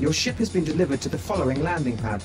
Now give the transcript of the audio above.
Your ship has been delivered to the following landing pad.